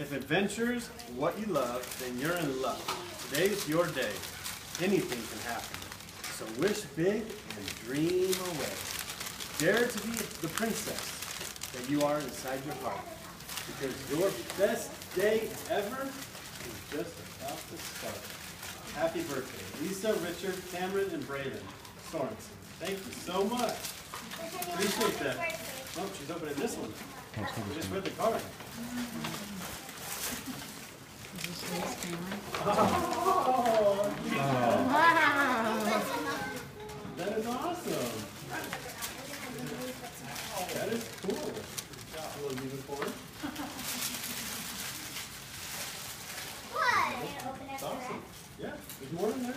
If adventure's what you love, then you're in luck. Today's your day. Anything can happen. So wish big and dream away. Dare to be the princess that you are inside your heart. Because your best day ever is just about to start. Happy birthday, Lisa, Richard, Cameron, and Braden Sorensen. Thank you so much. Appreciate that. Oh, she's opening this one. We just read the card. That is awesome. That is cool. You want to move? Awesome. Yeah, there's more in there.